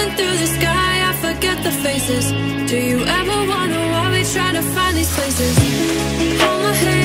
Through the sky, I forget the faces Do you ever wonder why we try to find these places? Hold my hand